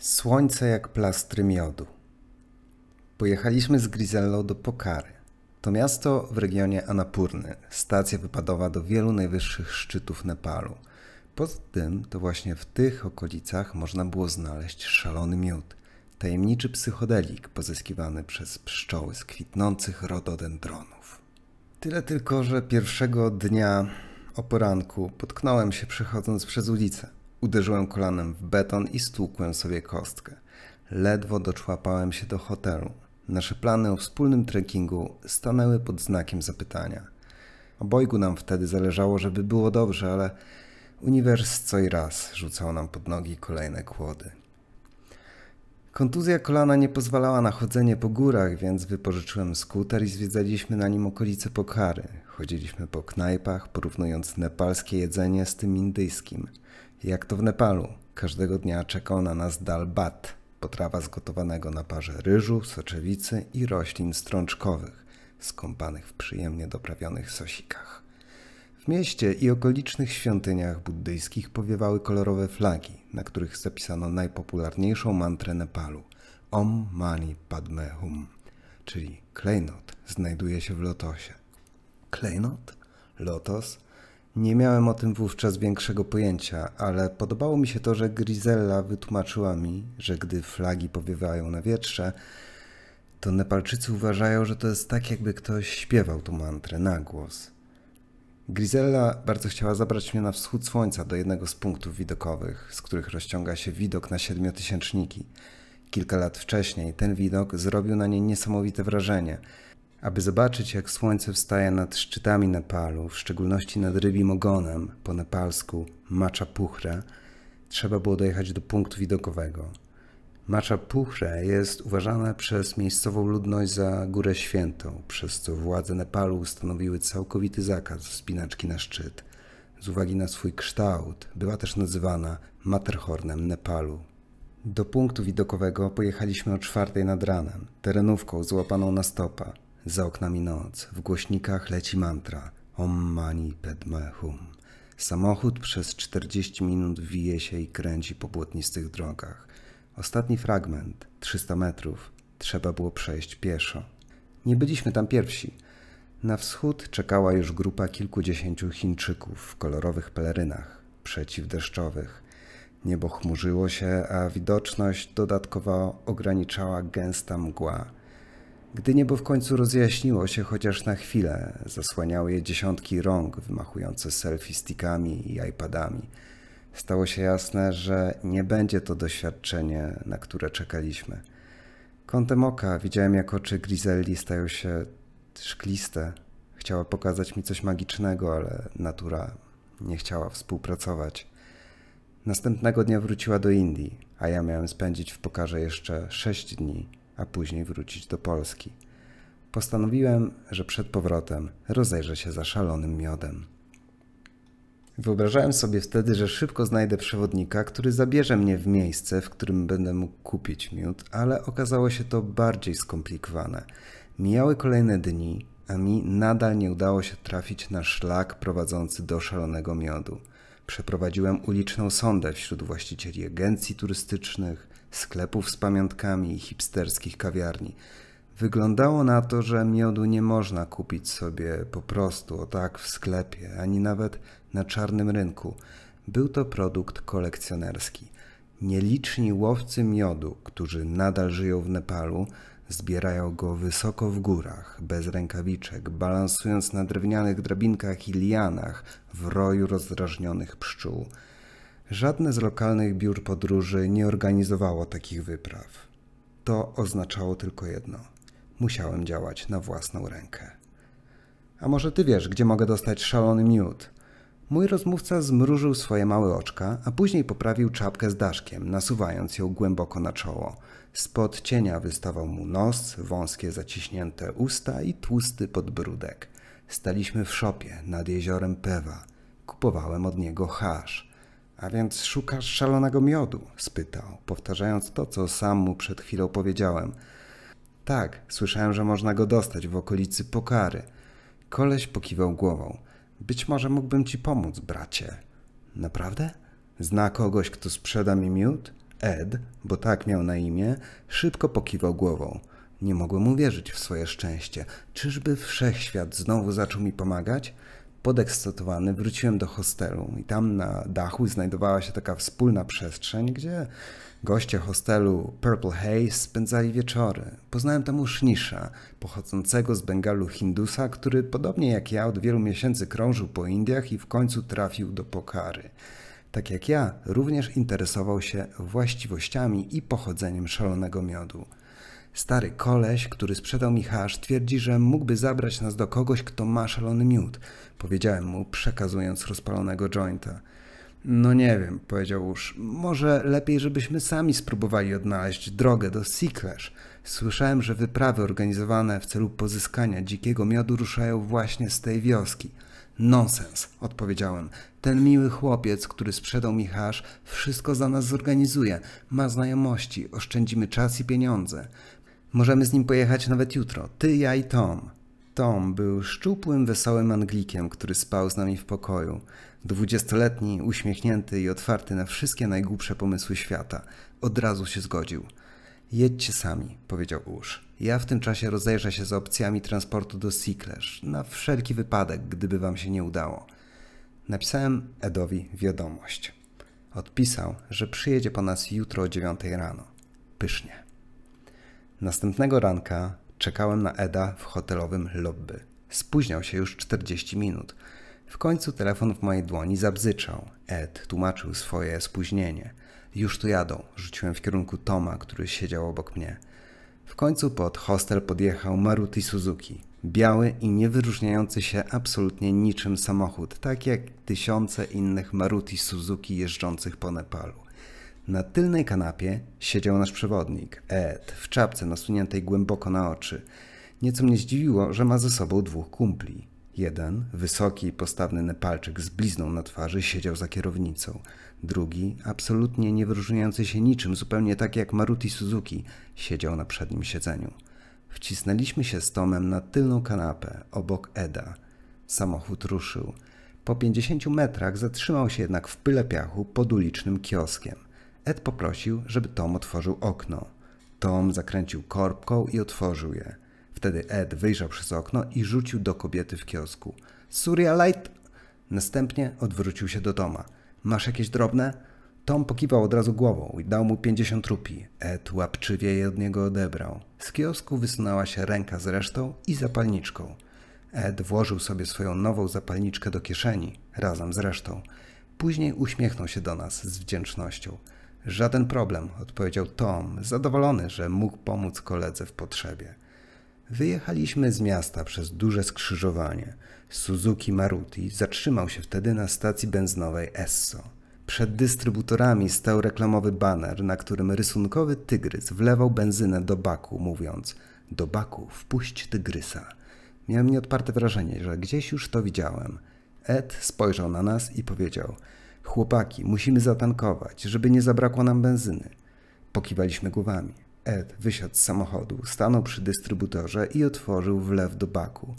Słońce jak plastry miodu. Pojechaliśmy z Grizellą do Pokary. To miasto w regionie Anapurny, stacja wypadowa do wielu najwyższych szczytów Nepalu. Poza tym, to właśnie w tych okolicach można było znaleźć szalony miód, tajemniczy psychodelik pozyskiwany przez pszczoły z kwitnących rododendronów. Tyle tylko, że pierwszego dnia o poranku potknąłem się przechodząc przez ulicę. Uderzyłem kolanem w beton i stłukłem sobie kostkę. Ledwo doczłapałem się do hotelu. Nasze plany o wspólnym trekkingu stanęły pod znakiem zapytania. Obojgu nam wtedy zależało, żeby było dobrze, ale uniwers co i raz rzucał nam pod nogi kolejne kłody. Kontuzja kolana nie pozwalała na chodzenie po górach, więc wypożyczyłem skuter i zwiedzaliśmy na nim okolice Pokhary. Chodziliśmy po knajpach, porównując nepalskie jedzenie z tym indyjskim – jak to w Nepalu, każdego dnia czekał na nas dal bat, potrawa zgotowanego na parze ryżu, soczewicy i roślin strączkowych, skąpanych w przyjemnie doprawionych sosikach. W mieście i okolicznych świątyniach buddyjskich powiewały kolorowe flagi, na których zapisano najpopularniejszą mantrę Nepalu Om Mani Padme Hum, czyli klejnot znajduje się w lotosie. Klejnot? Lotos? Nie miałem o tym wówczas większego pojęcia, ale podobało mi się to, że Grizella wytłumaczyła mi, że gdy flagi powiewają na wietrze, to Nepalczycy uważają, że to jest tak, jakby ktoś śpiewał tu mantrę na głos. Grizella bardzo chciała zabrać mnie na wschód słońca do jednego z punktów widokowych, z których rozciąga się widok na siedmiotysięczniki. Kilka lat wcześniej ten widok zrobił na niej niesamowite wrażenie – aby zobaczyć, jak słońce wstaje nad szczytami Nepalu, w szczególności nad rybim ogonem, po nepalsku Macha Puchre, trzeba było dojechać do punktu widokowego. Macha Puchre jest uważana przez miejscową ludność za górę świętą, przez co władze Nepalu ustanowiły całkowity zakaz wspinaczki na szczyt. Z uwagi na swój kształt była też nazywana Matterhornem Nepalu. Do punktu widokowego pojechaliśmy o czwartej nad ranem, terenówką złapaną na stopa. Za oknami noc, w głośnikach leci mantra Om Mani Padme Hum. Samochód przez 40 minut wije się i kręci po błotnistych drogach. Ostatni fragment, 300 metrów, trzeba było przejść pieszo. Nie byliśmy tam pierwsi. Na wschód czekała już grupa kilkudziesięciu Chińczyków w kolorowych pelerynach, przeciwdeszczowych. Niebo chmurzyło się, a widoczność dodatkowo ograniczała gęsta mgła – gdy niebo w końcu rozjaśniło się chociaż na chwilę, zasłaniały je dziesiątki rąk wymachujące selfie stickami i iPadami. Stało się jasne, że nie będzie to doświadczenie, na które czekaliśmy. Kątem oka widziałem, jak oczy Grizelli stają się szkliste. Chciała pokazać mi coś magicznego, ale natura nie chciała współpracować. Następnego dnia wróciła do Indii, a ja miałem spędzić w pokarze jeszcze sześć dni a później wrócić do Polski. Postanowiłem, że przed powrotem rozejrzę się za szalonym miodem. Wyobrażałem sobie wtedy, że szybko znajdę przewodnika, który zabierze mnie w miejsce, w którym będę mógł kupić miód, ale okazało się to bardziej skomplikowane. Mijały kolejne dni, a mi nadal nie udało się trafić na szlak prowadzący do szalonego miodu. Przeprowadziłem uliczną sondę wśród właścicieli agencji turystycznych, sklepów z pamiątkami i hipsterskich kawiarni. Wyglądało na to, że miodu nie można kupić sobie po prostu o tak w sklepie, ani nawet na czarnym rynku. Był to produkt kolekcjonerski. Nieliczni łowcy miodu, którzy nadal żyją w Nepalu, zbierają go wysoko w górach, bez rękawiczek, balansując na drewnianych drabinkach i lianach w roju rozdrażnionych pszczół. Żadne z lokalnych biur podróży nie organizowało takich wypraw. To oznaczało tylko jedno: musiałem działać na własną rękę. A może ty wiesz, gdzie mogę dostać szalony miód? Mój rozmówca zmrużył swoje małe oczka, a później poprawił czapkę z daszkiem, nasuwając ją głęboko na czoło. Spod cienia wystawał mu nos, wąskie zaciśnięte usta i tłusty podbródek. Staliśmy w szopie nad jeziorem Pewa. Kupowałem od niego hasz. A więc szukasz szalonego miodu? spytał, powtarzając to, co sam mu przed chwilą powiedziałem. Tak, słyszałem, że można go dostać w okolicy Pokary. Koleś pokiwał głową. Być może mógłbym ci pomóc, bracie. Naprawdę? Zna kogoś, kto sprzeda mi miód? Ed, bo tak miał na imię, szybko pokiwał głową. Nie mogłem uwierzyć w swoje szczęście. Czyżby wszechświat znowu zaczął mi pomagać? Podekscytowany wróciłem do hostelu i tam na dachu znajdowała się taka wspólna przestrzeń, gdzie goście hostelu Purple Haze spędzali wieczory. Poznałem tam Usznisza, pochodzącego z Bengalu Hindusa, który podobnie jak ja od wielu miesięcy krążył po Indiach i w końcu trafił do Pokary. Tak jak ja, również interesował się właściwościami i pochodzeniem szalonego miodu. Stary koleś, który sprzedał mi hasz, twierdzi, że mógłby zabrać nas do kogoś, kto ma szalony miód. Powiedziałem mu, przekazując rozpalonego jointa. No nie wiem, powiedział już. Może lepiej, żebyśmy sami spróbowali odnaleźć drogę do Seaclash. Słyszałem, że wyprawy organizowane w celu pozyskania dzikiego miodu ruszają właśnie z tej wioski. Nonsens, odpowiedziałem. Ten miły chłopiec, który sprzedał mi hasz, wszystko za nas zorganizuje. Ma znajomości, oszczędzimy czas i pieniądze. Możemy z nim pojechać nawet jutro. Ty, ja i Tom. Tom był szczupłym, wesołym Anglikiem, który spał z nami w pokoju. Dwudziestoletni, uśmiechnięty i otwarty na wszystkie najgłupsze pomysły świata. Od razu się zgodził. Jedźcie sami, powiedział Usz. Ja w tym czasie rozejrzę się za opcjami transportu do Seaclash, na wszelki wypadek, gdyby wam się nie udało. Napisałem Edowi wiadomość. Odpisał, że przyjedzie po nas jutro o dziewiątej rano. Pysznie. Następnego ranka czekałem na Eda w hotelowym lobby. Spóźniał się już 40 minut. W końcu telefon w mojej dłoni zabzyczał. Ed tłumaczył swoje spóźnienie. Już tu jadą, rzuciłem w kierunku Toma, który siedział obok mnie. W końcu pod hostel podjechał Maruti Suzuki. Biały i niewyróżniający się absolutnie niczym samochód, tak jak tysiące innych Maruti Suzuki jeżdżących po Nepalu. Na tylnej kanapie siedział nasz przewodnik, Ed, w czapce nasuniętej głęboko na oczy. Nieco mnie zdziwiło, że ma ze sobą dwóch kumpli. Jeden, wysoki i postawny Nepalczyk z blizną na twarzy, siedział za kierownicą. Drugi, absolutnie nie wyróżniający się niczym, zupełnie tak jak Maruti Suzuki, siedział na przednim siedzeniu. Wcisnęliśmy się z Tomem na tylną kanapę, obok Eda. Samochód ruszył. Po pięćdziesięciu metrach zatrzymał się jednak w pyle piachu pod ulicznym kioskiem. Ed poprosił, żeby Tom otworzył okno. Tom zakręcił korbką i otworzył je. Wtedy Ed wyjrzał przez okno i rzucił do kobiety w kiosku. Surya Light! Następnie odwrócił się do Toma. Masz jakieś drobne? Tom pokiwał od razu głową i dał mu 50 rupii. Ed łapczywie je od niego odebrał. Z kiosku wysunęła się ręka z resztą i zapalniczką. Ed włożył sobie swoją nową zapalniczkę do kieszeni, razem z resztą. Później uśmiechnął się do nas z wdzięcznością. Żaden problem, odpowiedział Tom, zadowolony, że mógł pomóc koledze w potrzebie. Wyjechaliśmy z miasta przez duże skrzyżowanie. Suzuki Maruti zatrzymał się wtedy na stacji benzynowej Esso. Przed dystrybutorami stał reklamowy baner, na którym rysunkowy tygrys wlewał benzynę do baku, mówiąc: Do baku wpuść tygrysa. Miałem nieodparte wrażenie, że gdzieś już to widziałem. Ed spojrzał na nas i powiedział: Chłopaki, musimy zatankować, żeby nie zabrakło nam benzyny. Pokiwaliśmy głowami. Ed wysiadł z samochodu, stanął przy dystrybutorze i otworzył wlew do baku.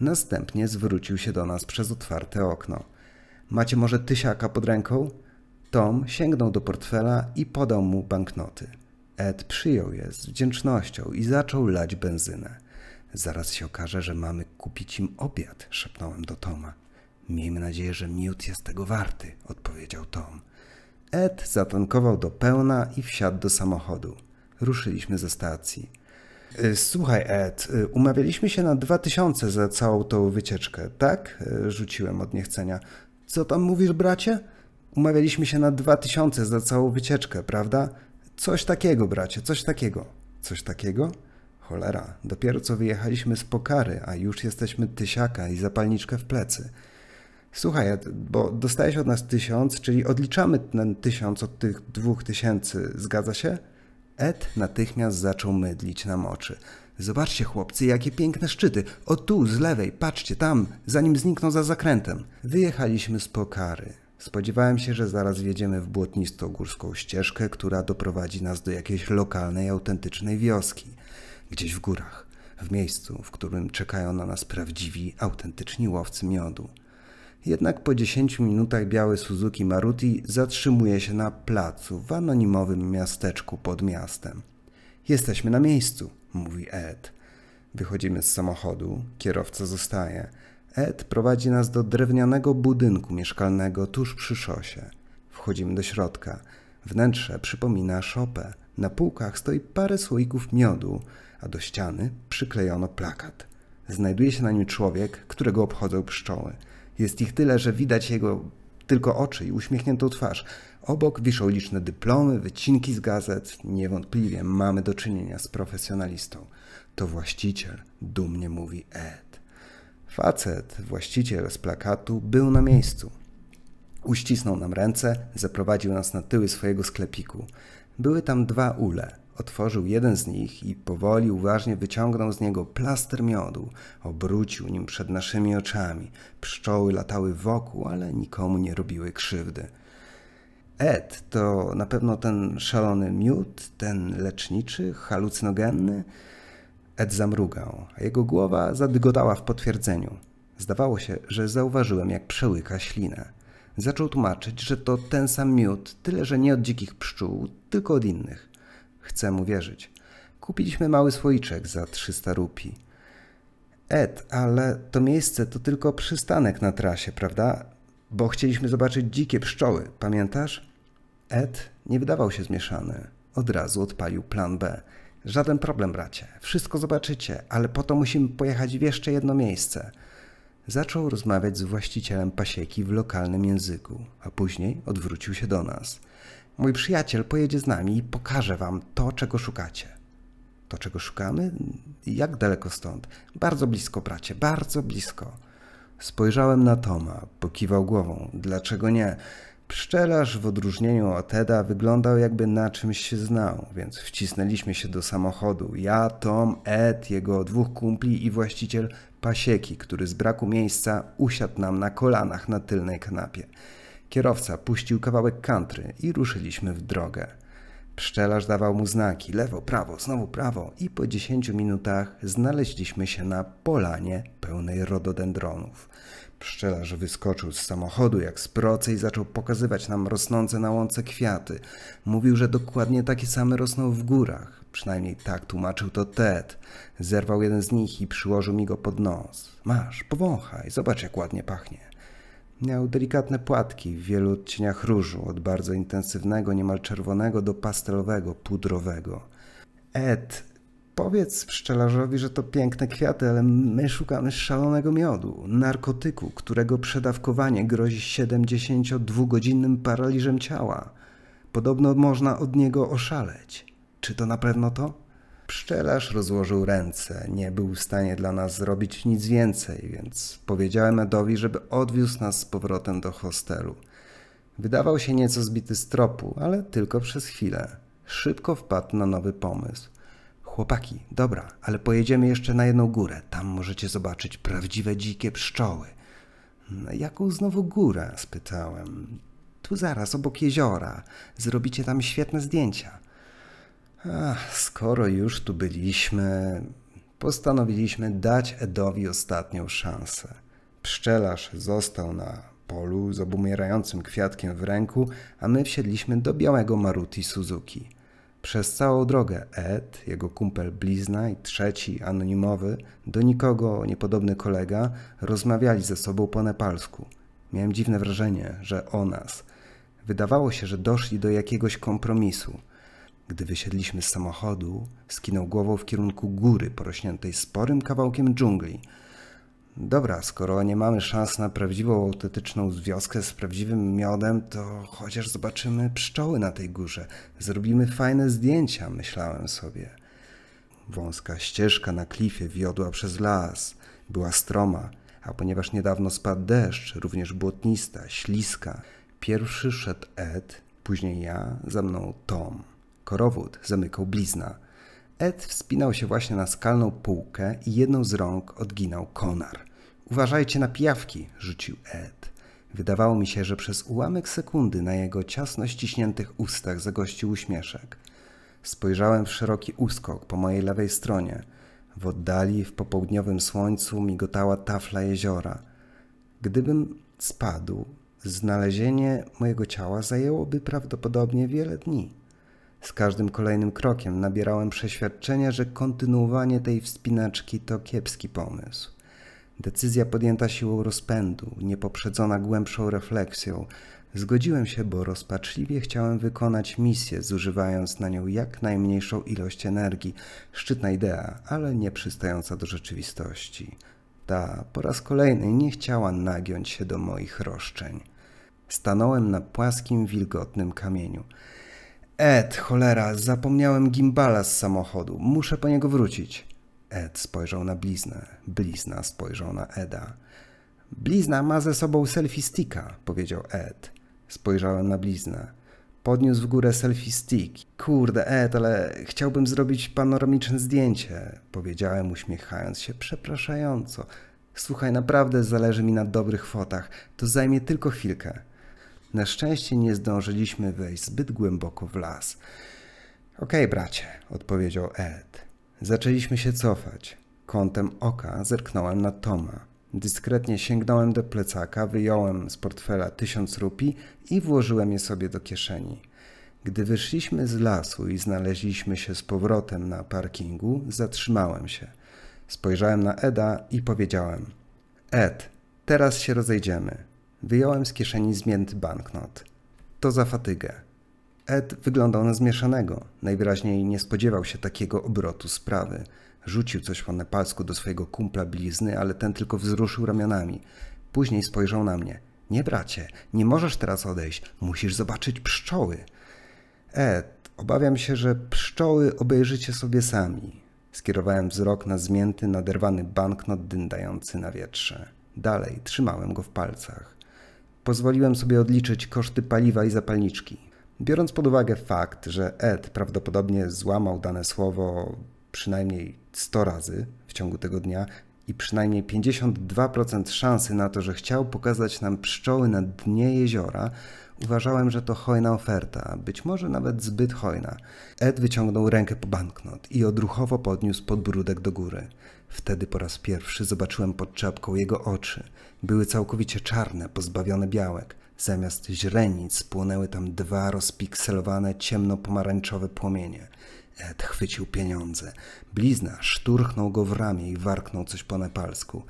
Następnie zwrócił się do nas przez otwarte okno. Macie może tysiaka pod ręką? Tom sięgnął do portfela i podał mu banknoty. Ed przyjął je z wdzięcznością i zaczął lać benzynę. Zaraz się okaże, że mamy kupić im obiad, szepnąłem do Toma. Miejmy nadzieję, że miód jest tego warty, odpowiedział Tom. Ed zatankował do pełna i wsiadł do samochodu. Ruszyliśmy ze stacji. Y, słuchaj, Ed, y, umawialiśmy się na dwa tysiące za całą tą wycieczkę, tak? Y, rzuciłem od niechcenia. Co tam mówisz, bracie? Umawialiśmy się na dwa tysiące za całą wycieczkę, prawda? Coś takiego, bracie, coś takiego. Coś takiego? Cholera, dopiero co wyjechaliśmy z Pokary, a już jesteśmy tysiaka i zapalniczkę w plecy. Słuchaj, bo dostałeś od nas tysiąc, czyli odliczamy ten tysiąc od tych dwóch tysięcy, zgadza się? Ed natychmiast zaczął mydlić nam oczy. Zobaczcie, chłopcy, jakie piękne szczyty. O tu, z lewej, patrzcie, tam, zanim znikną za zakrętem. Wyjechaliśmy z Pokary. Spodziewałem się, że zaraz wjedziemy w błotnistą górską ścieżkę, która doprowadzi nas do jakiejś lokalnej, autentycznej wioski. Gdzieś w górach, w miejscu, w którym czekają na nas prawdziwi, autentyczni łowcy miodu. Jednak po 10 minutach biały Suzuki Maruti zatrzymuje się na placu w anonimowym miasteczku pod miastem. Jesteśmy na miejscu, mówi Ed. Wychodzimy z samochodu, kierowca zostaje. Ed prowadzi nas do drewnianego budynku mieszkalnego tuż przy szosie. Wchodzimy do środka. Wnętrze przypomina szopę. Na półkach stoi parę słoików miodu, a do ściany przyklejono plakat. Znajduje się na nim człowiek, którego obchodzą pszczoły. Jest ich tyle, że widać jego tylko oczy i uśmiechniętą twarz. Obok wiszą liczne dyplomy, wycinki z gazet. Niewątpliwie mamy do czynienia z profesjonalistą. To właściciel, dumnie mówi Ed. Facet, właściciel z plakatu, był na miejscu. Uścisnął nam ręce, zaprowadził nas na tyły swojego sklepiku. Były tam dwa ule. Otworzył jeden z nich i powoli, uważnie wyciągnął z niego plaster miodu. Obrócił nim przed naszymi oczami. Pszczoły latały wokół, ale nikomu nie robiły krzywdy. Ed to na pewno ten szalony miód, ten leczniczy, halucynogenny. Ed zamrugał, a jego głowa zadygotała w potwierdzeniu. Zdawało się, że zauważyłem, jak przełyka ślinę. Zaczął tłumaczyć, że to ten sam miód, tyle że nie od dzikich pszczół, tylko od innych. Chcę mu wierzyć. Kupiliśmy mały słoiczek za 300 rupi. Ed, ale to miejsce to tylko przystanek na trasie, prawda? Bo chcieliśmy zobaczyć dzikie pszczoły, pamiętasz? Ed nie wydawał się zmieszany. Od razu odpalił plan B. Żaden problem, bracie. Wszystko zobaczycie, ale po to musimy pojechać w jeszcze jedno miejsce. Zaczął rozmawiać z właścicielem pasieki w lokalnym języku, a później odwrócił się do nas. Mój przyjaciel pojedzie z nami i pokaże wam to, czego szukacie. To, czego szukamy? Jak daleko stąd? Bardzo blisko, bracie, bardzo blisko. Spojrzałem na Toma, pokiwał głową. Dlaczego nie? Pszczelarz w odróżnieniu od Eda wyglądał jakby na czymś się znał, więc wcisnęliśmy się do samochodu. Ja, Tom, Ed, jego dwóch kumpli i właściciel pasieki, który z braku miejsca usiadł nam na kolanach na tylnej kanapie. Kierowca puścił kawałek country i ruszyliśmy w drogę. Pszczelarz dawał mu znaki lewo, prawo, znowu prawo i po dziesięciu minutach znaleźliśmy się na polanie pełnej rododendronów. Pszczelarz wyskoczył z samochodu jak z procy i zaczął pokazywać nam rosnące na łące kwiaty. Mówił, że dokładnie takie same rosną w górach. Przynajmniej tak tłumaczył to Ted. Zerwał jeden z nich i przyłożył mi go pod nos. Masz, powąchaj, zobacz jak ładnie pachnie. Miał delikatne płatki w wielu odcieniach różu, od bardzo intensywnego, niemal czerwonego do pastelowego, pudrowego. Ed, powiedz pszczelarzowi, że to piękne kwiaty, ale my szukamy szalonego miodu, narkotyku, którego przedawkowanie grozi 72-godzinnym paraliżem ciała. Podobno można od niego oszaleć. Czy to na pewno to? Pszczelarz rozłożył ręce. Nie był w stanie dla nas zrobić nic więcej, więc powiedziałem Edowi, żeby odwiózł nas z powrotem do hostelu. Wydawał się nieco zbity z tropu, ale tylko przez chwilę. Szybko wpadł na nowy pomysł. Chłopaki, dobra, ale pojedziemy jeszcze na jedną górę. Tam możecie zobaczyć prawdziwe dzikie pszczoły. Na jaką znowu górę? spytałem. Tu zaraz, obok jeziora. Zrobicie tam świetne zdjęcia. Ach, skoro już tu byliśmy, postanowiliśmy dać Edowi ostatnią szansę. Pszczelarz został na polu z obumierającym kwiatkiem w ręku, a my wsiedliśmy do białego Maruti Suzuki. Przez całą drogę Ed, jego kumpel blizna i trzeci, anonimowy, do nikogo niepodobny kolega, rozmawiali ze sobą po nepalsku. Miałem dziwne wrażenie, że o nas. Wydawało się, że doszli do jakiegoś kompromisu – gdy wysiedliśmy z samochodu, skinął głową w kierunku góry porośniętej sporym kawałkiem dżungli. Dobra, skoro nie mamy szans na prawdziwą, autentyczną wioskę z prawdziwym miodem, to chociaż zobaczymy pszczoły na tej górze. Zrobimy fajne zdjęcia, myślałem sobie. Wąska ścieżka na klifie wiodła przez las. Była stroma, a ponieważ niedawno spadł deszcz, również błotnista, śliska. Pierwszy szedł Ed, później ja, za mną Tom. Korowód zamykał blizna. Ed wspinał się właśnie na skalną półkę i jedną z rąk odginał konar. Uważajcie na pijawki, rzucił Ed. Wydawało mi się, że przez ułamek sekundy na jego ciasno ściśniętych ustach zagościł uśmieszek. Spojrzałem w szeroki uskok po mojej lewej stronie. W oddali, w popołudniowym słońcu, migotała tafla jeziora. Gdybym spadł, znalezienie mojego ciała zajęłoby prawdopodobnie wiele dni. Z każdym kolejnym krokiem nabierałem przeświadczenia, że kontynuowanie tej wspinaczki to kiepski pomysł. Decyzja podjęta siłą rozpędu, niepoprzedzona głębszą refleksją, zgodziłem się, bo rozpaczliwie chciałem wykonać misję, zużywając na nią jak najmniejszą ilość energii. Szczytna idea, ale nie przystająca do rzeczywistości. Ta po raz kolejny nie chciała nagiąć się do moich roszczeń. Stanąłem na płaskim, wilgotnym kamieniu. Ed, cholera, zapomniałem gimbala z samochodu. Muszę po niego wrócić. Ed spojrzał na bliznę. Blizna spojrzał na Eda. Blizna ma ze sobą selfie sticka, powiedział Ed. Spojrzałem na bliznę. Podniósł w górę selfie stick. Kurde, Ed, ale chciałbym zrobić panoramiczne zdjęcie, powiedziałem uśmiechając się przepraszająco. Słuchaj, naprawdę zależy mi na dobrych fotach. To zajmie tylko chwilkę. Na szczęście nie zdążyliśmy wejść zbyt głęboko w las. Okej, okay, bracie, odpowiedział Ed. Zaczęliśmy się cofać. Kątem oka zerknąłem na Toma. Dyskretnie sięgnąłem do plecaka, wyjąłem z portfela tysiąc rupii i włożyłem je sobie do kieszeni. Gdy wyszliśmy z lasu i znaleźliśmy się z powrotem na parkingu, zatrzymałem się. Spojrzałem na Eda i powiedziałem: Ed, teraz się rozejdziemy. Wyjąłem z kieszeni zmięty banknot. To za fatygę. Ed wyglądał na zmieszanego. Najwyraźniej nie spodziewał się takiego obrotu sprawy. Rzucił coś po nepalsku do swojego kumpla blizny, ale ten tylko wzruszył ramionami. Później spojrzał na mnie. Nie bracie, nie możesz teraz odejść. Musisz zobaczyć pszczoły. Ed, obawiam się, że pszczoły obejrzycie sobie sami. Skierowałem wzrok na zmięty, naderwany banknot dyndający na wietrze. Dalej trzymałem go w palcach. Pozwoliłem sobie odliczyć koszty paliwa i zapalniczki. Biorąc pod uwagę fakt, że Ed prawdopodobnie złamał dane słowo przynajmniej 100 razy w ciągu tego dnia i przynajmniej 52% szansy na to, że chciał pokazać nam pszczoły na dnie jeziora, uważałem, że to hojna oferta, być może nawet zbyt hojna. Ed wyciągnął rękę po banknot i odruchowo podniósł podbródek do góry. Wtedy po raz pierwszy zobaczyłem pod czapką jego oczy. Były całkowicie czarne, pozbawione białek. Zamiast źrenic płonęły tam dwa rozpikselowane, ciemno-pomarańczowe płomienie. Ed chwycił pieniądze. Blizna szturchnął go w ramię i warknął coś po nepalsku.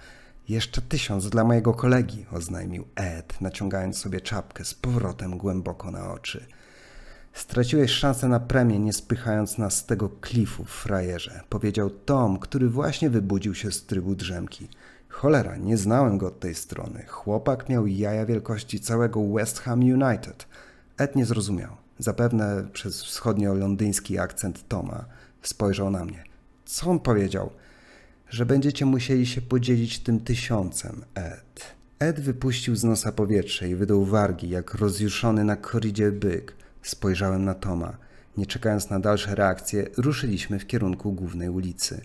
Jeszcze tysiąc dla mojego kolegi, oznajmił Ed, naciągając sobie czapkę z powrotem głęboko na oczy. Straciłeś szansę na premię, nie spychając nas z tego klifu, frajerze, powiedział Tom, który właśnie wybudził się z trybu drzemki. Cholera, nie znałem go od tej strony. Chłopak miał jaja wielkości całego West Ham United. Ed nie zrozumiał. Zapewne przez wschodnio-londyński akcent Toma spojrzał na mnie. Co on powiedział? Że będziecie musieli się podzielić tym tysiącem, Ed. Ed wypuścił z nosa powietrze i wydał wargi, jak rozjuszony na korydzie byk. Spojrzałem na Toma. Nie czekając na dalsze reakcje, ruszyliśmy w kierunku głównej ulicy.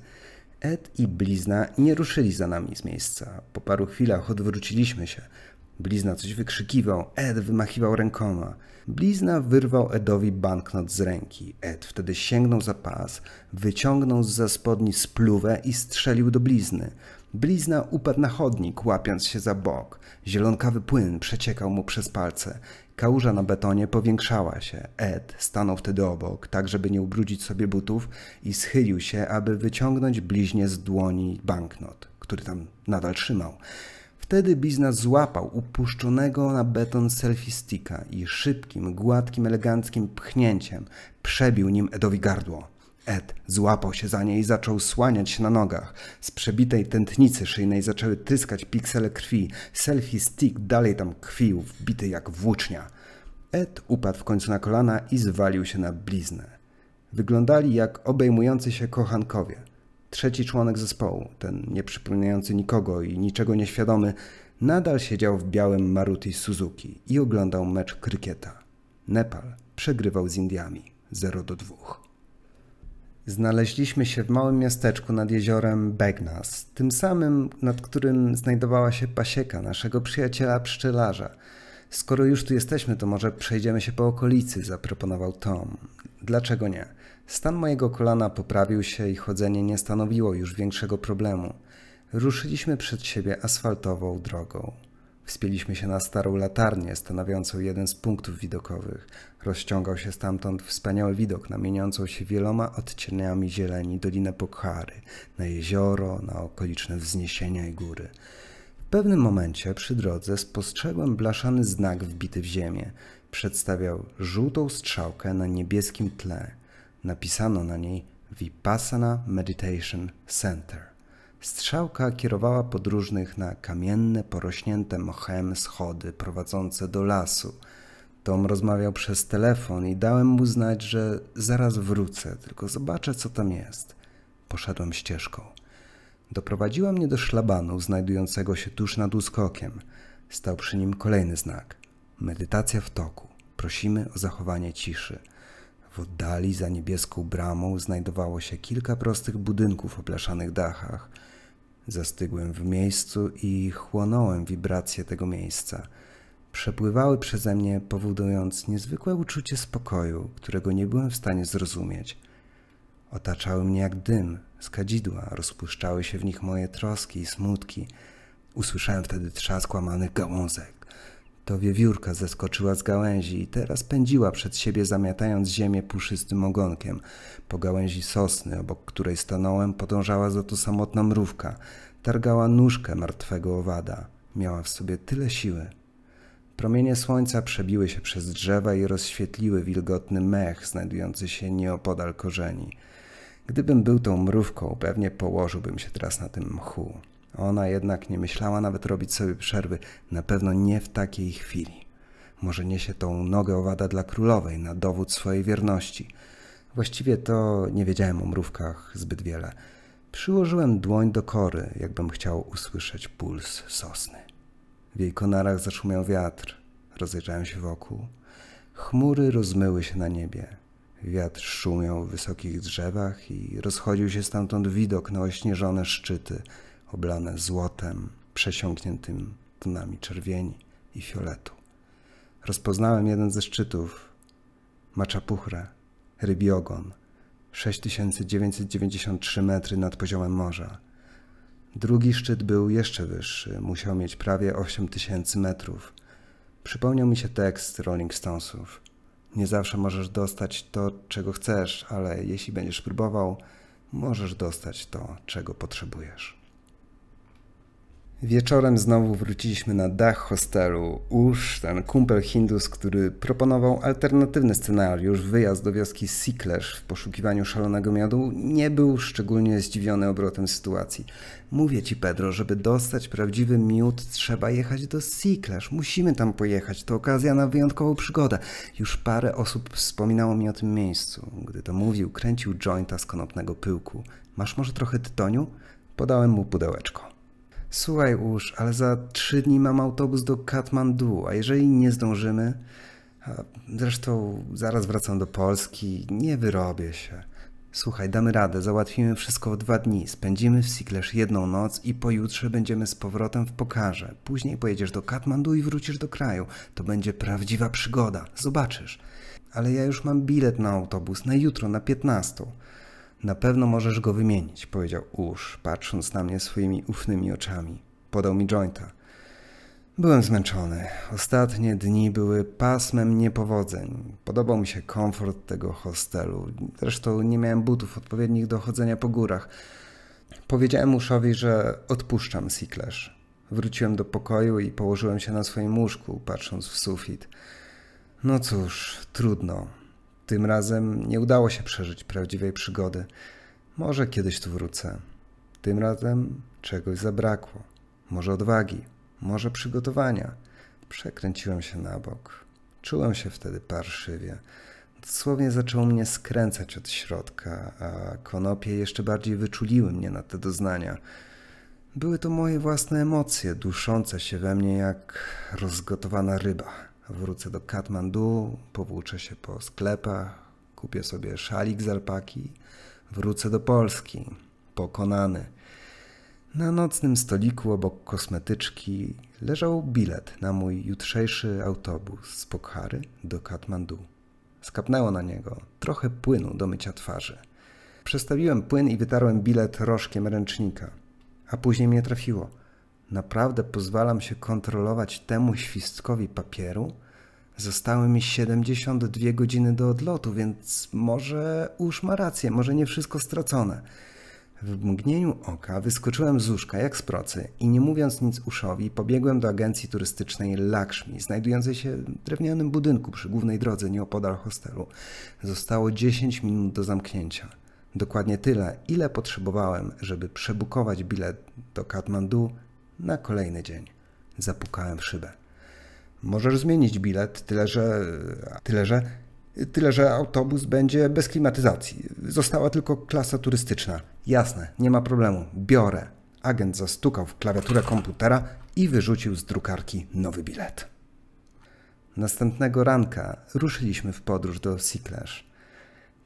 Ed i Blizna nie ruszyli za nami z miejsca. Po paru chwilach odwróciliśmy się. Blizna coś wykrzykiwał, Ed wymachiwał rękoma. Blizna wyrwał Edowi banknot z ręki. Ed wtedy sięgnął za pas, wyciągnął z za spodni spluwę i strzelił do blizny. Blizna upadł na chodnik, łapiąc się za bok. Zielonkawy płyn przeciekał mu przez palce. Kałuża na betonie powiększała się. Ed stanął wtedy obok, tak żeby nie ubrudzić sobie butów i schylił się, aby wyciągnąć bliźnie z dłoni banknot, który tam nadal trzymał. Wtedy Bizna złapał upuszczonego na beton selfie i szybkim, gładkim, eleganckim pchnięciem przebił nim Edowi gardło. Ed złapał się za nie i zaczął słaniać się na nogach. Z przebitej tętnicy szyjnej zaczęły tryskać piksele krwi. Selfie stick dalej tam krwił, wbity jak włócznia. Ed upadł w końcu na kolana i zwalił się na bliznę. Wyglądali jak obejmujący się kochankowie. Trzeci członek zespołu, ten nieprzypominający nikogo i niczego nieświadomy, nadal siedział w białym Maruti Suzuki i oglądał mecz krykieta. Nepal przegrywał z Indiami 0 do 2. Znaleźliśmy się w małym miasteczku nad jeziorem Begnas, tym samym, nad którym znajdowała się pasieka naszego przyjaciela pszczelarza. Skoro już tu jesteśmy, to może przejdziemy się po okolicy, zaproponował Tom. Dlaczego nie? Stan mojego kolana poprawił się i chodzenie nie stanowiło już większego problemu. Ruszyliśmy przed siebie asfaltową drogą. Wspięliśmy się na starą latarnię stanowiącą jeden z punktów widokowych. Rozciągał się stamtąd wspaniały widok na mieniącą się wieloma odcieniami zieleni Dolinę Pokhary, na jezioro, na okoliczne wzniesienia i góry. W pewnym momencie przy drodze spostrzegłem blaszany znak wbity w ziemię. Przedstawiał żółtą strzałkę na niebieskim tle. Napisano na niej Vipassana Meditation Center. Strzałka kierowała podróżnych na kamienne, porośnięte mochem schody prowadzące do lasu. Tom rozmawiał przez telefon i dałem mu znać, że zaraz wrócę, tylko zobaczę, co tam jest. Poszedłem ścieżką. Doprowadziła mnie do szlabanu znajdującego się tuż nad uskokiem. Stał przy nim kolejny znak. Medytacja w toku. Prosimy o zachowanie ciszy. W oddali za niebieską bramą znajdowało się kilka prostych budynków o blaszanych dachach. Zastygłem w miejscu i chłonąłem wibracje tego miejsca. Przepływały przeze mnie, powodując niezwykłe uczucie spokoju, którego nie byłem w stanie zrozumieć. Otaczały mnie jak dym z kadzidła, rozpuszczały się w nich moje troski i smutki. Usłyszałem wtedy trzask łamanych gałązek. To wiewiórka zeskoczyła z gałęzi i teraz pędziła przed siebie, zamiatając ziemię puszystym ogonkiem. Po gałęzi sosny, obok której stanąłem, podążała za to samotna mrówka. Targała nóżkę martwego owada. Miała w sobie tyle siły. Promienie słońca przebiły się przez drzewa i rozświetliły wilgotny mech znajdujący się nieopodal korzeni. Gdybym był tą mrówką, pewnie położyłbym się teraz na tym mchu. Ona jednak nie myślała nawet robić sobie przerwy, na pewno nie w takiej chwili. Może niesie tą nogę owada dla królowej na dowód swojej wierności. Właściwie to nie wiedziałem o mrówkach zbyt wiele. Przyłożyłem dłoń do kory, jakbym chciał usłyszeć puls sosny. W jej konarach zaszumiał wiatr. Rozejrzałem się wokół. Chmury rozmyły się na niebie. Wiatr szumiał w wysokich drzewach i rozchodził się stamtąd widok na ośnieżone szczyty, oblane złotem, przesiąkniętym tonami czerwieni i fioletu. Rozpoznałem jeden ze szczytów, Maczapuchrę, rybi ogon, 6993 metry nad poziomem morza. Drugi szczyt był jeszcze wyższy, musiał mieć prawie 8000 metrów. Przypomniał mi się tekst Rolling Stonesów. Nie zawsze możesz dostać to, czego chcesz, ale jeśli będziesz próbował, możesz dostać to, czego potrzebujesz. Wieczorem znowu wróciliśmy na dach hostelu. Uż, ten kumpel Hindus, który proponował alternatywny scenariusz, wyjazd do wioski Siklesz w poszukiwaniu szalonego miodu, nie był szczególnie zdziwiony obrotem sytuacji. Mówię ci, Pedro, żeby dostać prawdziwy miód, trzeba jechać do Siklesz. Musimy tam pojechać. To okazja na wyjątkową przygodę. Już parę osób wspominało mi o tym miejscu. Gdy to mówił, kręcił jointa z konopnego pyłku. Masz może trochę tytoniu? Podałem mu pudełeczko. Słuchaj, Uż, ale za trzy dni mam autobus do Katmandu, a jeżeli nie zdążymy... Zresztą zaraz wracam do Polski, nie wyrobię się. Słuchaj, damy radę, załatwimy wszystko w dwa dni. Spędzimy w Siklesz jedną noc i pojutrze będziemy z powrotem w Pokarze. Później pojedziesz do Katmandu i wrócisz do kraju. To będzie prawdziwa przygoda, zobaczysz. Ale ja już mam bilet na autobus na jutro, na piętnastą. Na pewno możesz go wymienić, powiedział Usz, patrząc na mnie swoimi ufnymi oczami. Podał mi jointa. Byłem zmęczony. Ostatnie dni były pasmem niepowodzeń. Podobał mi się komfort tego hostelu. Zresztą nie miałem butów odpowiednich do chodzenia po górach. Powiedziałem Uszowi, że odpuszczam Siklesz. Wróciłem do pokoju i położyłem się na swoim łóżku, patrząc w sufit. No cóż, trudno. Tym razem nie udało się przeżyć prawdziwej przygody. Może kiedyś tu wrócę. Tym razem czegoś zabrakło. Może odwagi, może przygotowania. Przekręciłem się na bok. Czułem się wtedy parszywie. Dosłownie zaczęło mnie skręcać od środka, a konopie jeszcze bardziej wyczuliły mnie na te doznania. Były to moje własne emocje, duszące się we mnie jak rozgotowana ryba. Wrócę do Katmandu, powłóczę się po sklepach, kupię sobie szalik z alpaki, wrócę do Polski, pokonany. Na nocnym stoliku obok kosmetyczki leżał bilet na mój jutrzejszy autobus z Pokhary do Katmandu. Skapnęło na niego trochę płynu do mycia twarzy. Przestawiłem płyn i wytarłem bilet rożkiem ręcznika, a później mnie trafiło. Naprawdę pozwalam się kontrolować temu świstkowi papieru? Zostały mi 72 godziny do odlotu, więc może Usz ma rację, może nie wszystko stracone. W mgnieniu oka wyskoczyłem z łóżka jak z procy i nie mówiąc nic Uszowi, pobiegłem do agencji turystycznej Lakshmi, znajdującej się w drewnianym budynku przy głównej drodze nieopodal hostelu. Zostało 10 minut do zamknięcia. Dokładnie tyle, ile potrzebowałem, żeby przebukować bilet do Katmandu na kolejny dzień. Zapukałem w szybę. Możesz zmienić bilet, tyle że, tyle że, tyle że autobus będzie bez klimatyzacji. Została tylko klasa turystyczna. Jasne, nie ma problemu. Biorę. Agent zastukał w klawiaturę komputera i wyrzucił z drukarki nowy bilet. Następnego ranka ruszyliśmy w podróż do Siklesz.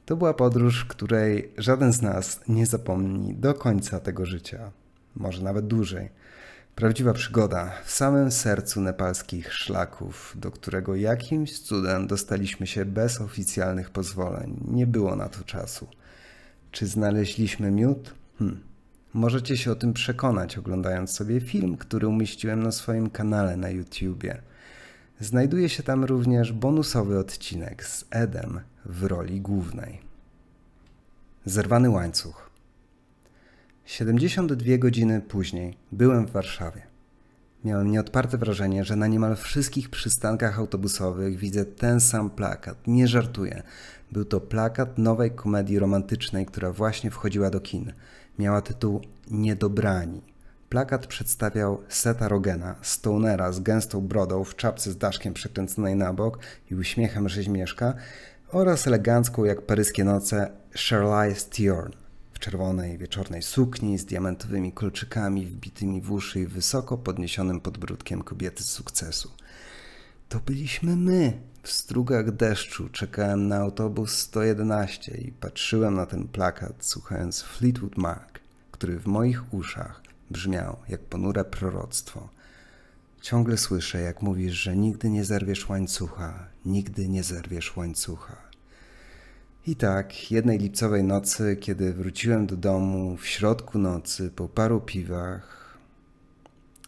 To była podróż, której żaden z nas nie zapomni do końca tego życia, może nawet dłużej. Prawdziwa przygoda w samym sercu nepalskich szlaków, do którego jakimś cudem dostaliśmy się bez oficjalnych pozwoleń. Nie było na to czasu. Czy znaleźliśmy miód? Hm. Możecie się o tym przekonać, oglądając sobie film, który umieściłem na swoim kanale na YouTubie. Znajduje się tam również bonusowy odcinek z Edem w roli głównej. Zerwany łańcuch. 72 godziny później byłem w Warszawie. Miałem nieodparte wrażenie, że na niemal wszystkich przystankach autobusowych widzę ten sam plakat. Nie żartuję. Był to plakat nowej komedii romantycznej, która właśnie wchodziła do kin. Miała tytuł Niedobrani. Plakat przedstawiał Seta Rogena, stonera z gęstą brodą w czapce z daszkiem przekręconej na bok i uśmiechem rzeźmieszka oraz elegancką jak paryskie noce Charlize Theron czerwonej wieczornej sukni z diamentowymi kolczykami wbitymi w uszy i wysoko podniesionym podbródkiem kobiety z sukcesu. To byliśmy my. W strugach deszczu czekałem na autobus 111 i patrzyłem na ten plakat, słuchając Fleetwood Mac, który w moich uszach brzmiał jak ponure proroctwo. Ciągle słyszę, jak mówisz, że nigdy nie zerwiesz łańcucha, nigdy nie zerwiesz łańcucha. I tak, jednej lipcowej nocy, kiedy wróciłem do domu w środku nocy po paru piwach,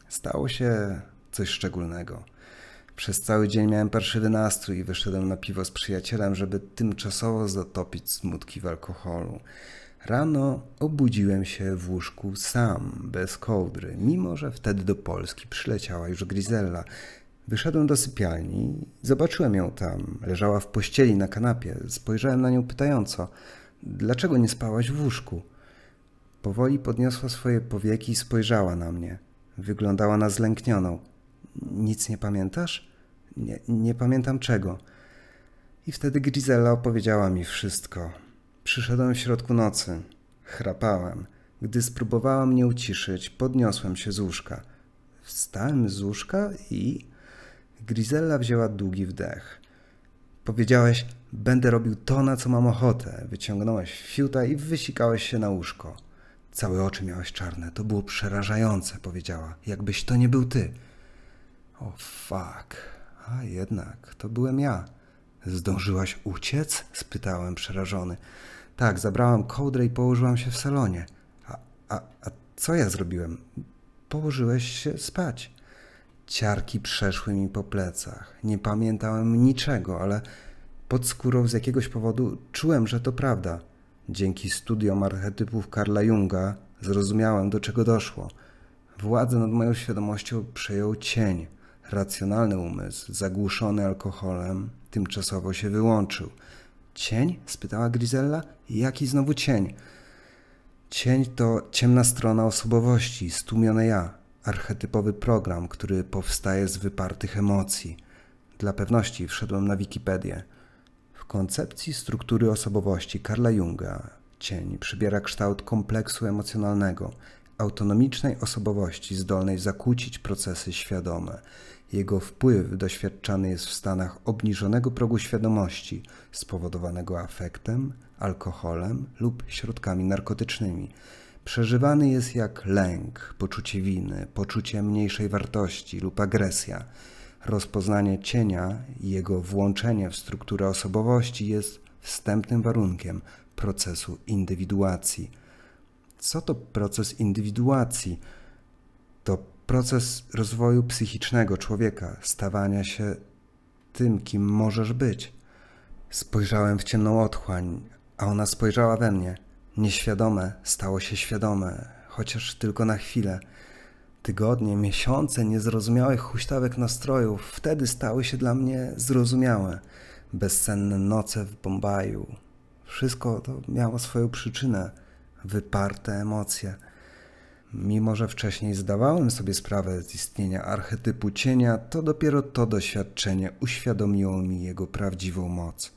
stało się coś szczególnego. Przez cały dzień miałem parszywy nastrój i wyszedłem na piwo z przyjacielem, żeby tymczasowo zatopić smutki w alkoholu. Rano obudziłem się w łóżku sam, bez kołdry, mimo że wtedy do Polski przyleciała już Grizella. Wyszedłem do sypialni, zobaczyłem ją tam. Leżała w pościeli na kanapie. Spojrzałem na nią pytająco: Dlaczego nie spałaś w łóżku? Powoli podniosła swoje powieki i spojrzała na mnie. Wyglądała na zlęknioną. Nic nie pamiętasz? Nie, nie pamiętam czego. I wtedy Grizella opowiedziała mi wszystko. Przyszedłem w środku nocy. Chrapałem. Gdy spróbowała mnie uciszyć, podniosłem się z łóżka. Wstałem z łóżka i... Grizella wzięła długi wdech. Powiedziałeś, będę robił to, na co mam ochotę. Wyciągnąłeś fiuta i wysikałeś się na łóżko. Całe oczy miałeś czarne. To było przerażające, powiedziała. Jakbyś to nie był ty. O, fuck. A jednak, to byłem ja. Zdążyłaś uciec? spytałem przerażony. Tak, zabrałam kołdrę i położyłam się w salonie. A, a, a co ja zrobiłem? Położyłeś się spać. Ciarki przeszły mi po plecach. Nie pamiętałem niczego, ale pod skórą z jakiegoś powodu czułem, że to prawda. Dzięki studiom archetypów Karla Junga zrozumiałem, do czego doszło. Władzę nad moją świadomością przejął cień. Racjonalny umysł, zagłuszony alkoholem, tymczasowo się wyłączył. Cień? spytała Grizella. Jaki znowu cień? Cień to ciemna strona osobowości, stłumione ja, archetypowy program, który powstaje z wypartych emocji. Dla pewności wszedłem na Wikipedię. W koncepcji struktury osobowości Karla Junga cień przybiera kształt kompleksu emocjonalnego, autonomicznej osobowości zdolnej zakłócić procesy świadome. Jego wpływ doświadczany jest w stanach obniżonego progu świadomości spowodowanego afektem, alkoholem lub środkami narkotycznymi. Przeżywany jest jak lęk, poczucie winy, poczucie mniejszej wartości lub agresja. Rozpoznanie cienia i jego włączenie w strukturę osobowości jest wstępnym warunkiem procesu indywiduacji. Co to proces indywiduacji? To proces rozwoju psychicznego człowieka, stawania się tym, kim możesz być. Spojrzałem w ciemną otchłań, a ona spojrzała we mnie. Nieświadome stało się świadome, chociaż tylko na chwilę. Tygodnie, miesiące niezrozumiałych huśtawek nastrojów wtedy stały się dla mnie zrozumiałe. Bezsenne noce w Bombaju. Wszystko to miało swoją przyczynę. Wyparte emocje. Mimo, że wcześniej zdawałem sobie sprawę z istnienia archetypu cienia, to dopiero to doświadczenie uświadomiło mi jego prawdziwą moc.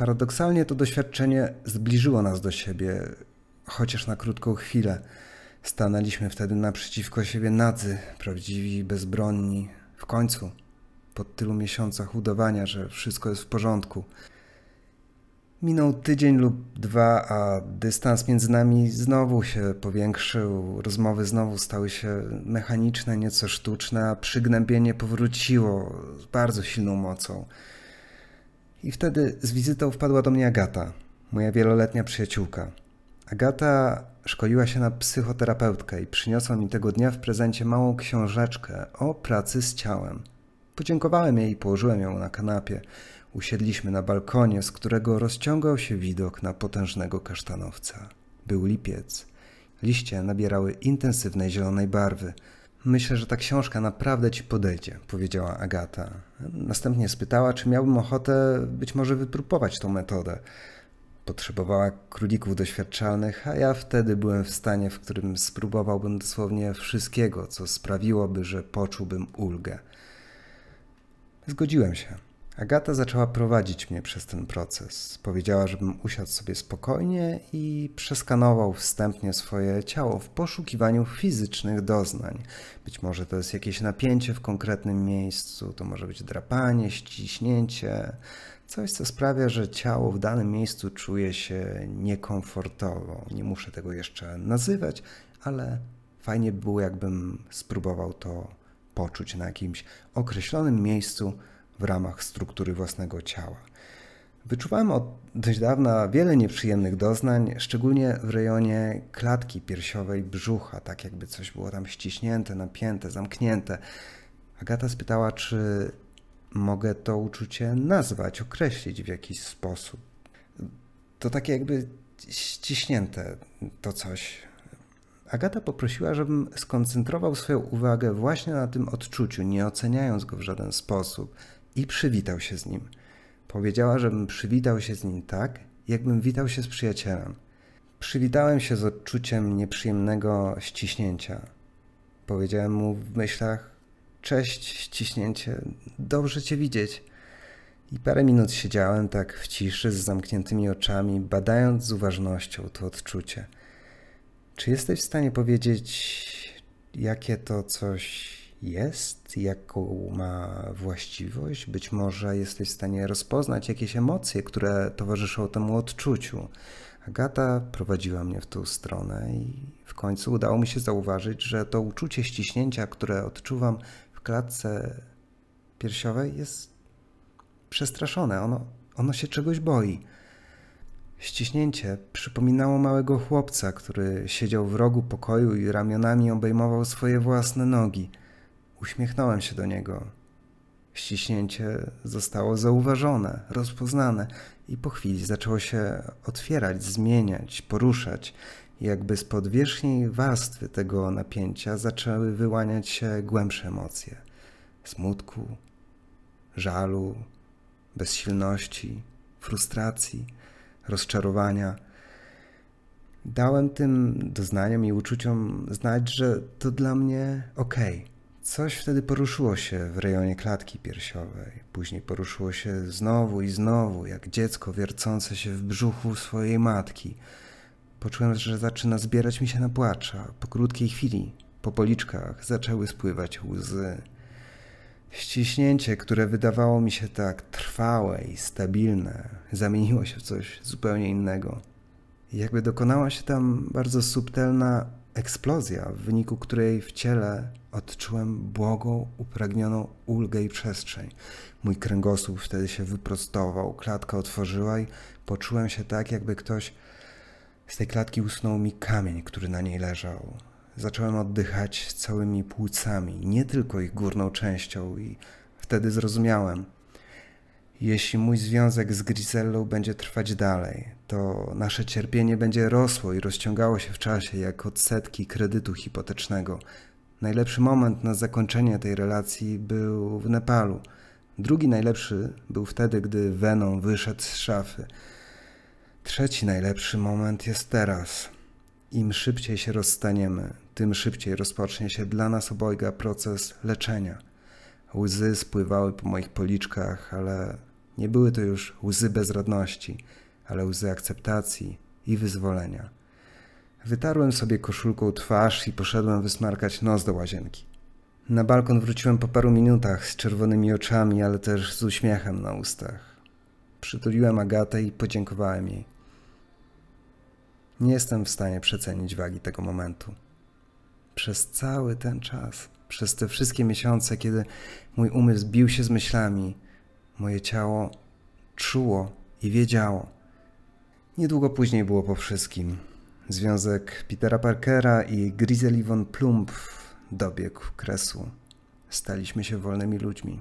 Paradoksalnie to doświadczenie zbliżyło nas do siebie, chociaż na krótką chwilę. Stanęliśmy wtedy naprzeciwko siebie nadzy, prawdziwi bezbronni. W końcu, po tylu miesiącach udawania, że wszystko jest w porządku. Minął tydzień lub dwa, a dystans między nami znowu się powiększył. Rozmowy znowu stały się mechaniczne, nieco sztuczne, a przygnębienie powróciło z bardzo silną mocą. I wtedy z wizytą wpadła do mnie Agata, moja wieloletnia przyjaciółka. Agata szkoliła się na psychoterapeutkę i przyniosła mi tego dnia w prezencie małą książeczkę o pracy z ciałem. Podziękowałem jej i położyłem ją na kanapie. Usiedliśmy na balkonie, z którego rozciągał się widok na potężnego kasztanowca. Był lipiec. Liście nabierały intensywnej zielonej barwy. Myślę, że ta książka naprawdę ci podejdzie, powiedziała Agata. Następnie spytała, czy miałbym ochotę być może wypróbować tą metodę. Potrzebowała królików doświadczalnych, a ja wtedy byłem w stanie, w którym spróbowałbym dosłownie wszystkiego, co sprawiłoby, że poczułbym ulgę. Zgodziłem się. Agata zaczęła prowadzić mnie przez ten proces. Powiedziała, żebym usiadł sobie spokojnie i przeskanował wstępnie swoje ciało w poszukiwaniu fizycznych doznań. Być może to jest jakieś napięcie w konkretnym miejscu, to może być drapanie, ściśnięcie, coś, co sprawia, że ciało w danym miejscu czuje się niekomfortowo. Nie muszę tego jeszcze nazywać, ale fajnie by było, jakbym spróbował to poczuć na jakimś określonym miejscu w ramach struktury własnego ciała. Wyczuwałem od dość dawna wiele nieprzyjemnych doznań, szczególnie w rejonie klatki piersiowej brzucha, tak jakby coś było tam ściśnięte, napięte, zamknięte. Agata spytała, czy mogę to uczucie nazwać, określić w jakiś sposób. To takie jakby ściśnięte to coś. Agata poprosiła, żebym skoncentrował swoją uwagę właśnie na tym odczuciu, nie oceniając go w żaden sposób, i przywitał się z nim. Powiedziała, żebym przywitał się z nim tak, jakbym witał się z przyjacielem. Przywitałem się z odczuciem nieprzyjemnego ściśnięcia. Powiedziałem mu w myślach: Cześć, ściśnięcie, dobrze cię widzieć. I parę minut siedziałem tak w ciszy z zamkniętymi oczami, badając z uważnością to odczucie. Czy jesteś w stanie powiedzieć, jakie to coś jest, jaką ma właściwość. Być może jesteś w stanie rozpoznać jakieś emocje, które towarzyszą temu odczuciu. Agata prowadziła mnie w tą stronę i w końcu udało mi się zauważyć, że to uczucie ściśnięcia, które odczuwam w klatce piersiowej, jest przestraszone. Ono, ono się czegoś boi. Ściśnięcie przypominało małego chłopca, który siedział w rogu pokoju i ramionami obejmował swoje własne nogi. Uśmiechnąłem się do niego. Ściśnięcie zostało zauważone, rozpoznane i po chwili zaczęło się otwierać, zmieniać, poruszać. Jakby z podwierzchniej warstwy tego napięcia zaczęły wyłaniać się głębsze emocje smutku, żalu, bezsilności, frustracji, rozczarowania. Dałem tym doznaniom i uczuciom znać, że to dla mnie okej. Okay Coś wtedy poruszyło się w rejonie klatki piersiowej. Później poruszyło się znowu i znowu, jak dziecko wiercące się w brzuchu swojej matki. Poczułem, że zaczyna zbierać mi się na płacza. Po krótkiej chwili po policzkach zaczęły spływać łzy. Ściśnięcie, które wydawało mi się tak trwałe i stabilne, zamieniło się w coś zupełnie innego. Jakby dokonała się tam bardzo subtelna eksplozja, w wyniku której w ciele odczułem błogą, upragnioną ulgę i przestrzeń. Mój kręgosłup wtedy się wyprostował, klatka otworzyła i poczułem się tak, jakby ktoś z tej klatki usunął mi kamień, który na niej leżał. Zacząłem oddychać całymi płucami, nie tylko ich górną częścią, i wtedy zrozumiałem. Jeśli mój związek z Grisellą będzie trwać dalej, to nasze cierpienie będzie rosło i rozciągało się w czasie jak odsetki kredytu hipotecznego. Najlepszy moment na zakończenie tej relacji był w Nepalu. Drugi najlepszy był wtedy, gdy Venom wyszedł z szafy. Trzeci najlepszy moment jest teraz. Im szybciej się rozstaniemy, tym szybciej rozpocznie się dla nas obojga proces leczenia. Łzy spływały po moich policzkach, ale nie były to już łzy bezradności, ale łzy akceptacji i wyzwolenia. Wytarłem sobie koszulką twarz i poszedłem wysmarkać nos do łazienki. Na balkon wróciłem po paru minutach z czerwonymi oczami, ale też z uśmiechem na ustach. Przytuliłem Agatę i podziękowałem jej. Nie jestem w stanie przecenić wagi tego momentu. Przez cały ten czas, przez te wszystkie miesiące, kiedy mój umysł bił się z myślami, moje ciało czuło i wiedziało. Niedługo później było po wszystkim. Związek Petera Parkera i Grizzly von Plump dobiegł kresu. Staliśmy się wolnymi ludźmi.